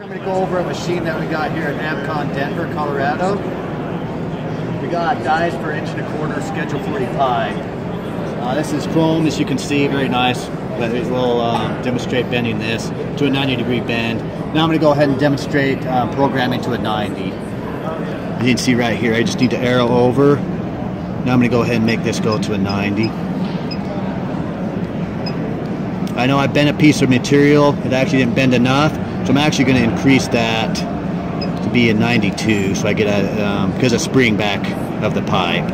I'm going to go over a machine that we got here at Amcon Denver, Colorado. We got dies per inch and a quarter, schedule 45. Uh, this is chrome, as you can see, very nice. But we'll um, demonstrate bending this to a 90 degree bend. Now I'm going to go ahead and demonstrate um, programming to a 90. You can see right here, I just need to arrow over. Now I'm going to go ahead and make this go to a 90. I know I bent a piece of material, it actually didn't bend enough, so I'm actually going to increase that to be a 92 so I get a, um, because of spring back of the pipe.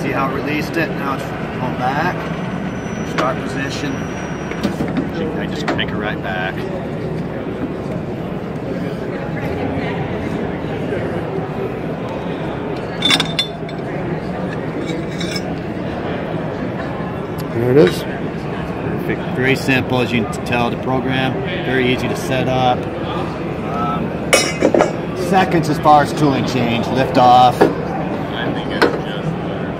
See how it released it? Now it's going back. Start position. I just crank it right back. There it is. Perfect. Very simple, as you can tell, to program. Very easy to set up. Um, seconds as far as tooling change. Lift off.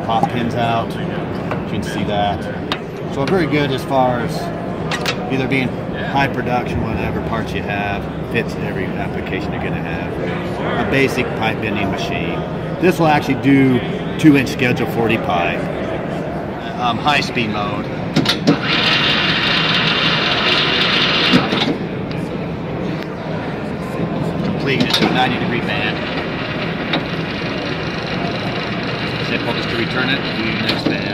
Pop pins out. You can see that. So very good as far as either being high production, whatever parts you have, fits every application you're going to have. A basic pipe bending machine. This will actually do two inch schedule 40 pipe. Um, high speed mode. Complete a 90 degree band. Simple just to return it next band.